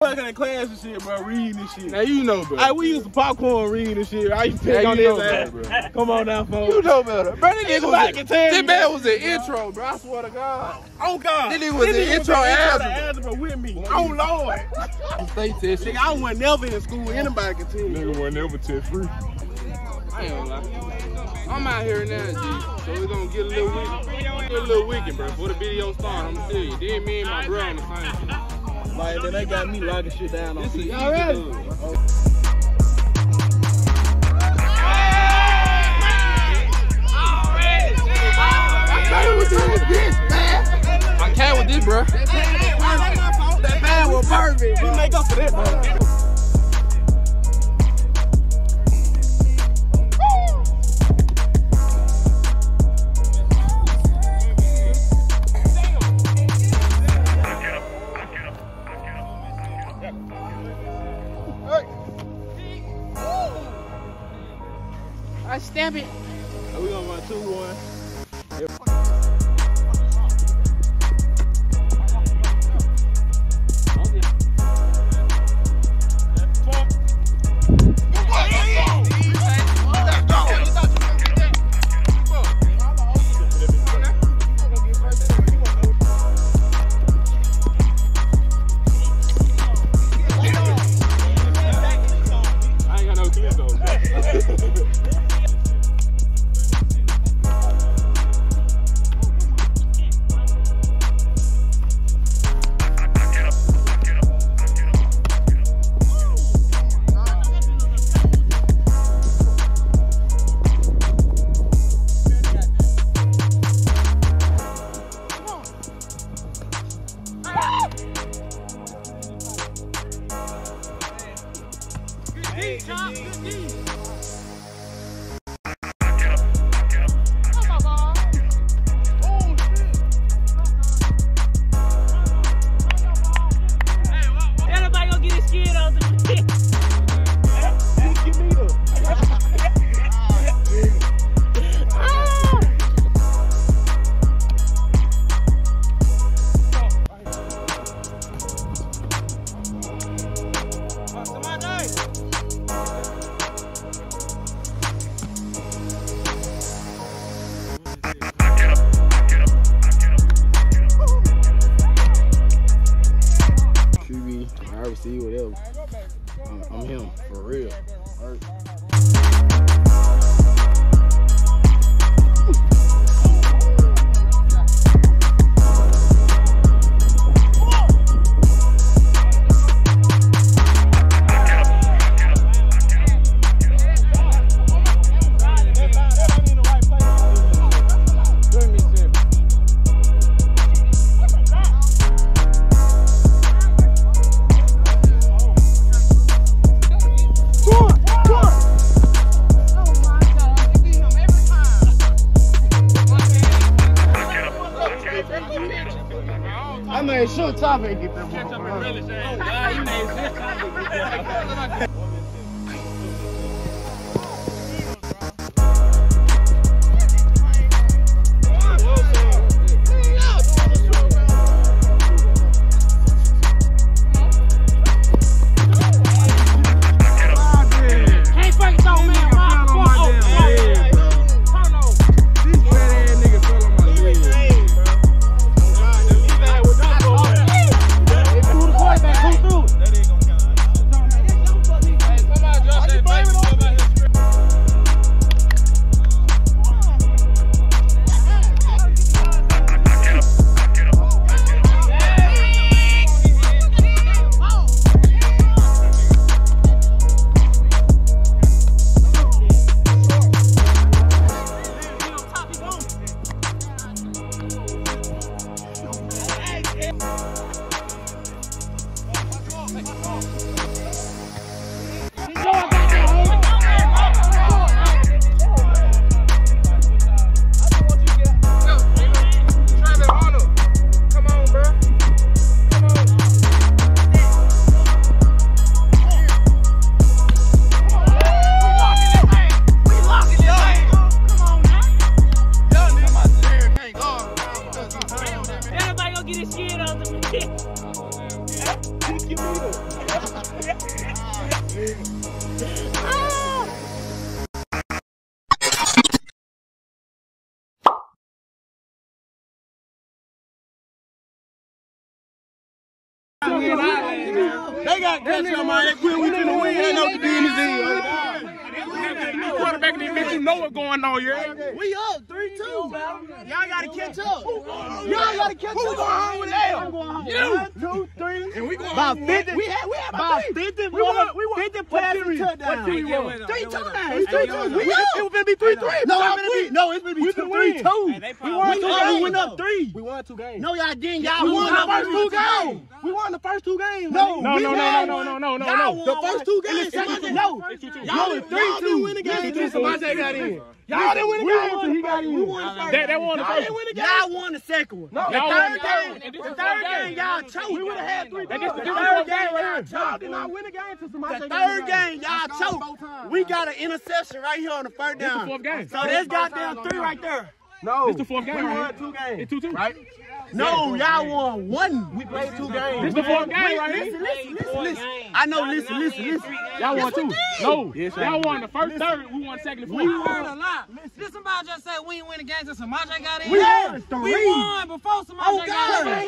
Fucking in class and shit, bro, reading and shit. Now you know bro. Hey, we used to popcorn reading and shit. I used to pick on you his know ass. better, Come on now, folks. You know better. Bro, this nigga was can tell this man was an intro, bro. I swear to God. Oh God. This nigga was This an intro algebra. with me. Oh Lord. Stay tested. Nigga, I wasn't never in school. Anybody can tell you. Nigga wasn't ever test free. I ain't gonna lie. I'm out here now, G. So we're gonna get a little wicked. Get a little wicked, bro. Before the video start, I'm gonna tell you. Then me and my bro on the same. Like, then they got me locking shit down on This TV. Y'all ready? dub. I can't with this, bro. That man was perfect. We make up for that, bro. I stamp it. We gonna run two one. Everybody sure Top ain't get that motherfucker. Can't you need They got catch on my equipment in the wing. Ain't no to in new quarterback in. You know what's going on, yeah? We up 3 2. Y'all gotta catch up. Y'all gotta catch up. Who's going home with L? I'm going home. You. One, two, three. And we going about home. 50, we had, we have about 50. We won. We won. 50 passing touchdowns. What team we won? Three two. Three touchdowns. We up. It was going to be 3 3. No, it's going to be 2 I. Hey, we won two games. We went up three. We won two games. No, y'all didn't. Y'all we won the first two games. We won the first two games. No, no, no, no, no, no, no, no, no. The first two games. No, y'all three two. Win the game. Three two. Got in. Y'all didn't win the game until he got in. We won the first. That, that won the first. Y'all won the second one. The third game. The third game, y'all choked. We would have had three. The third game, y'all did not win the game until somebody. The third game, y'all choked. We got an interception right here on the first down. So that's goddamn three right there. No, This the fourth game we right won here. two games. It's 2-2. Right? No, y'all won one. We played two games. This the fourth game Wait, right here. Listen, listen, listen, listen. I know, listen, listen, listen. Y'all won two. No, y'all won the first third. We won second and We fourth. won a lot. Did somebody just say we ain't win the game until Samaje got in? We won three. We won before Samaje Oh, got in. God.